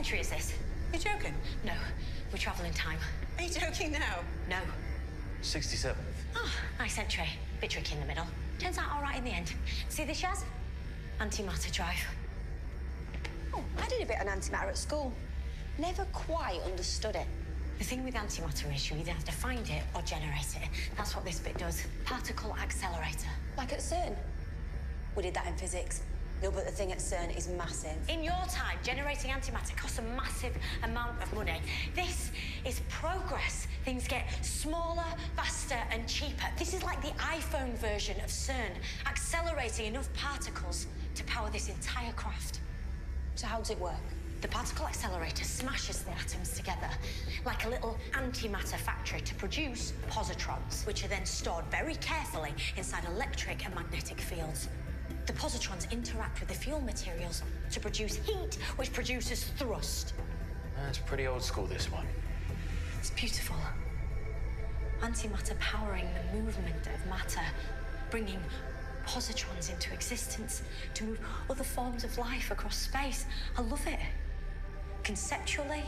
century is this? You're joking? No, we travel in time. Are you joking now? No. 67th. Ah, oh, nice entry. Bit tricky in the middle. Turns out all right in the end. See this, Yaz? Antimatter drive. Oh, I did a bit on antimatter at school. Never quite understood it. The thing with antimatter is you either have to find it or generate it. That's what this bit does. Particle accelerator. Like at CERN. We did that in physics. No, but the thing at CERN is massive. In your time, generating antimatter costs a massive amount of money. This is progress. Things get smaller, faster, and cheaper. This is like the iPhone version of CERN, accelerating enough particles to power this entire craft. So how does it work? The particle accelerator smashes the atoms together like a little antimatter factory to produce positrons, which are then stored very carefully inside electric and magnetic fields. The positrons interact with the fuel materials to produce heat, which produces thrust. That's pretty old school, this one. It's beautiful. Antimatter powering the movement of matter, bringing positrons into existence to move other forms of life across space. I love it. Conceptually,